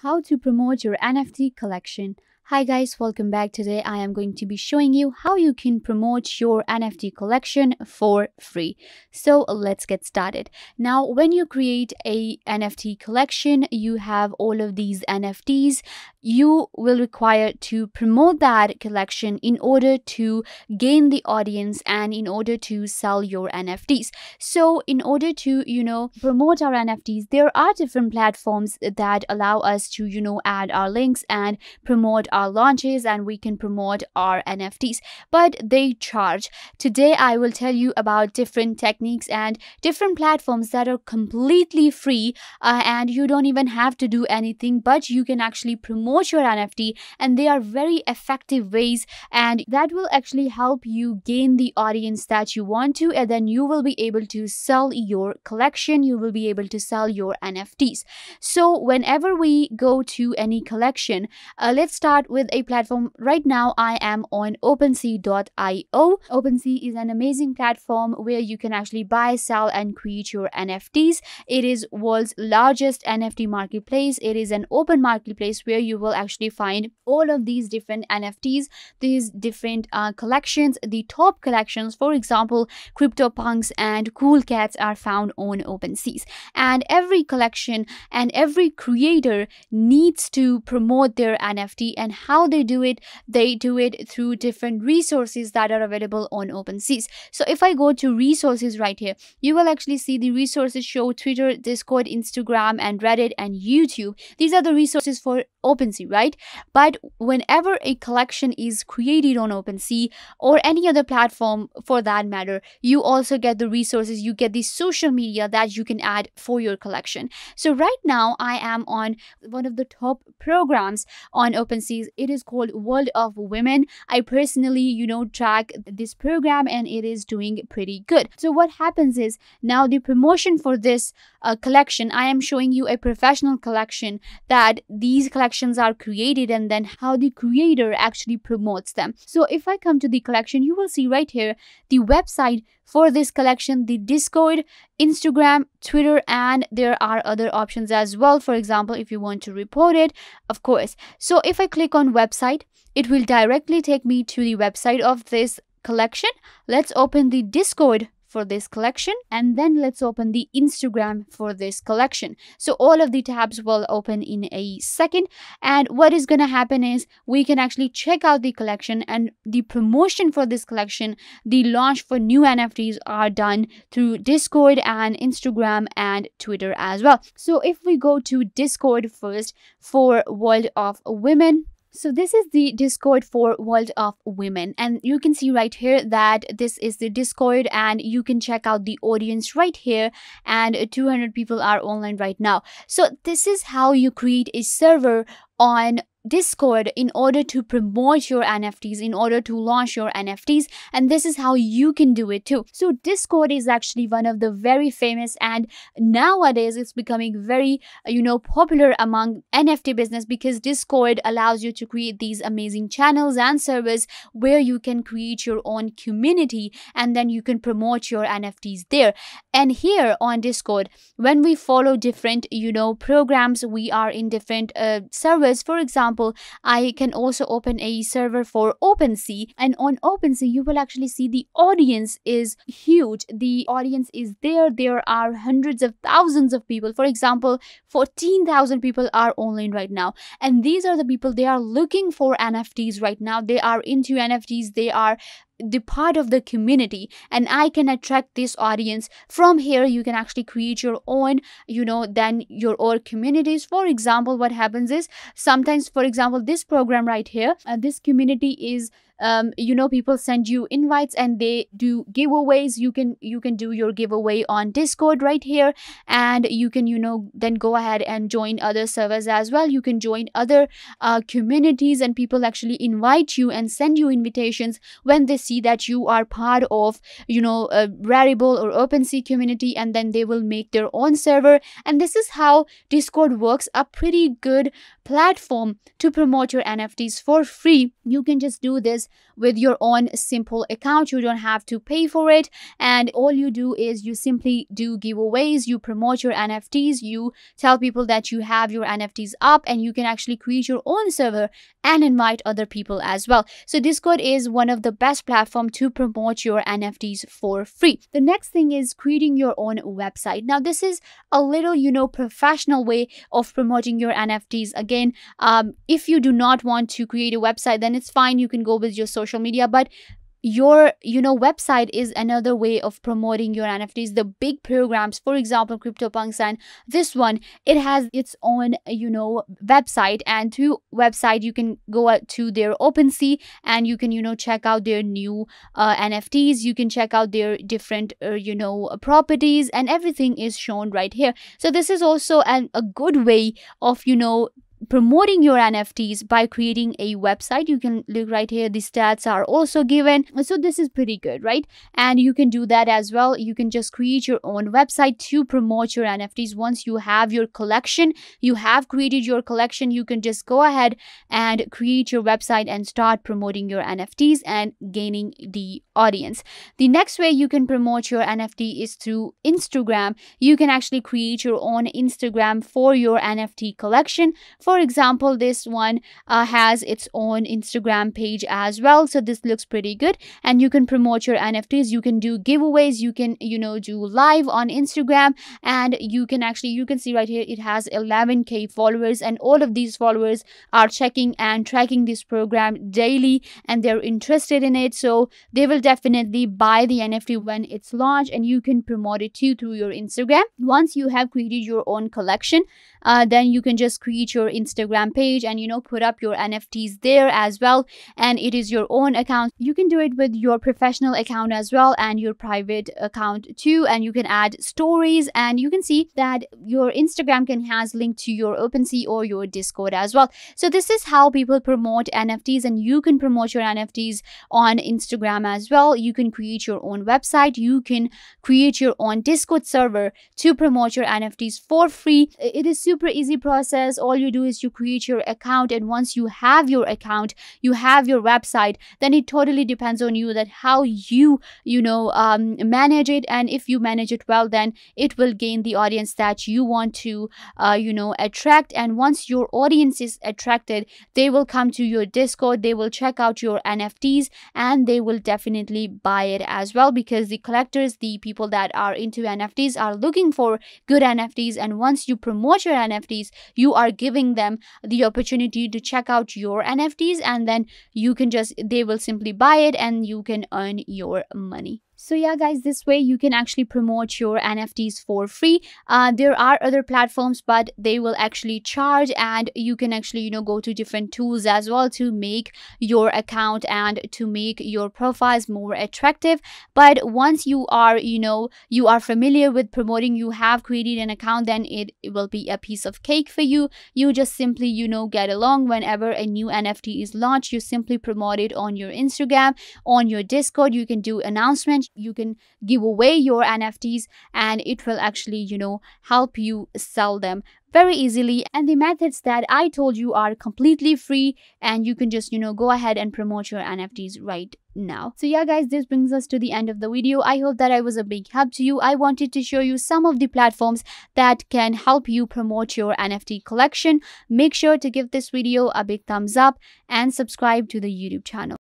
How to promote your NFT collection. Hi guys, welcome back. Today I am going to be showing you how you can promote your NFT collection for free. So let's get started. Now, when you create a NFT collection, you have all of these NFTs. You will require to promote that collection in order to gain the audience and in order to sell your NFTs. So in order to, you know, promote our NFTs, there are different platforms that allow us to, you know, add our links and promote our launches and we can promote our NFTs, but they charge. Today, I will tell you about different techniques and different platforms that are completely free uh, and you don't even have to do anything, but you can actually promote your NFT and they are very effective ways and that will actually help you gain the audience that you want to and then you will be able to sell your collection you will be able to sell your nfts so whenever we go to any collection uh, let's start with a platform. Right now, I am on OpenSea.io. OpenSea is an amazing platform where you can actually buy, sell, and create your NFTs. It is world's largest NFT marketplace. It is an open marketplace where you will actually find all of these different NFTs, these different uh, collections, the top collections. For example, CryptoPunks and Cool Cats are found on OpenSea. And every collection and every creator needs to promote their NFT and how they do it they do it through different resources that are available on OpenSea. So if I go to resources right here, you will actually see the resources show Twitter, Discord, Instagram, and Reddit and YouTube. These are the resources for OpenSea, right? But whenever a collection is created on OpenSea or any other platform for that matter, you also get the resources, you get the social media that you can add for your collection. So right now I am on one of the top programs on OpenSea. It is called World of Women. I personally, you know, track this program and it is doing pretty good. So what happens is now the promotion for this uh, collection, I am showing you a professional collection that these collections are created and then how the creator actually promotes them. So if I come to the collection, you will see right here the website for this collection, the Discord, Instagram, Twitter, and there are other options as well. For example, if you want to report it, of course. So if I click on website, it will directly take me to the website of this collection. Let's open the Discord for this collection and then let's open the Instagram for this collection. So all of the tabs will open in a second and what is going to happen is we can actually check out the collection and the promotion for this collection, the launch for new NFTs are done through Discord and Instagram and Twitter as well. So if we go to Discord first for World of Women, so this is the Discord for World of Women and you can see right here that this is the Discord and you can check out the audience right here and 200 people are online right now. So this is how you create a server on Discord in order to promote your NFTs, in order to launch your NFTs. And this is how you can do it too. So, Discord is actually one of the very famous, and nowadays it's becoming very, you know, popular among NFT business because Discord allows you to create these amazing channels and servers where you can create your own community and then you can promote your NFTs there. And here on Discord, when we follow different, you know, programs, we are in different uh, servers. For example, example, I can also open a server for OpenSea and on OpenSea you will actually see the audience is huge. The audience is there. There are hundreds of thousands of people. For example, 14,000 people are online right now. And these are the people they are looking for NFTs right now. They are into NFTs. They are the part of the community and i can attract this audience. From here you can actually create your own you know then your own communities. For example what happens is sometimes for example this program right here uh, this community is um, you know people send you invites and they do giveaways. You can you can do your giveaway on discord right here. And you can you know then go ahead and join other servers as well. You can join other uh, communities and people actually invite you and send you invitations when they see that you are part of you know a Rarible or OpenSea community and then they will make their own server. And this is how discord works. A pretty good platform to promote your nfts for free you can just do this with your own simple account. You don't have to pay for it. And all you do is you simply do giveaways, you promote your NFTs, you tell people that you have your NFTs up, and you can actually create your own server and invite other people as well. So Discord is one of the best platform to promote your NFTs for free. The next thing is creating your own website. Now this is a little, you know, professional way of promoting your NFTs. Again, um, if you do not want to create a website, then it's fine. You can go with your social media, but your you know website is another way of promoting your nfts the big programs for example CryptoPunks and this one it has its own you know website and through website you can go to their OpenSea and you can you know check out their new uh, nfts you can check out their different uh, you know properties and everything is shown right here so this is also an, a good way of you know promoting your NFTs by creating a website. You can look right here, the stats are also given. So this is pretty good, right? And you can do that as well. You can just create your own website to promote your NFTs. Once you have your collection, you have created your collection, you can just go ahead and create your website and start promoting your NFTs and gaining the audience. The next way you can promote your NFT is through Instagram. You can actually create your own Instagram for your NFT collection for example, this one uh, has its own Instagram page as well. So this looks pretty good. And you can promote your NFTs. You can do giveaways. You can, you know, do live on Instagram. And you can actually, you can see right here, it has 11k followers. And all of these followers are checking and tracking this program daily. And they're interested in it. So they will definitely buy the NFT when it's launched. And you can promote it too through your Instagram. Once you have created your own collection, uh, then you can just create your Instagram page and you know put up your NFTs there as well. And it is your own account. You can do it with your professional account as well and your private account too. And you can add stories and you can see that your Instagram can has link to your OpenSea or your Discord as well. So this is how people promote NFTs and you can promote your NFTs on Instagram as well. You can create your own website. You can create your own Discord server to promote your NFTs for free. It is super easy process. All you do is you create your account and once you have your account you have your website then it totally depends on you that how you you know um, manage it. And if you manage it well then it will gain the audience that you want to uh, you know attract. And once your audience is attracted they will come to your discord they will check out your nfts and they will definitely buy it as well because the collectors the people that are into nfts are looking for good nfts and once you promote your nfts you are giving them the opportunity to check out your NFTs and then you can just they will simply buy it and you can earn your money so yeah guys this way you can actually promote your nfts for free. Uh, there are other platforms but they will actually charge and you can actually you know go to different tools as well to make your account and to make your profiles more attractive. But once you are you know you are familiar with promoting you have created an account then it, it will be a piece of cake for you. You just simply you know get along. Whenever a new nft is launched you simply promote it on your instagram on your discord. You can do announcements you can give away your nfts and it will actually you know help you sell them very easily. And the methods that i told you are completely free and you can just you know go ahead and promote your nfts right now. So yeah guys this brings us to the end of the video. I hope that i was a big help to you. I wanted to show you some of the platforms that can help you promote your nft collection. Make sure to give this video a big thumbs up and subscribe to the youtube channel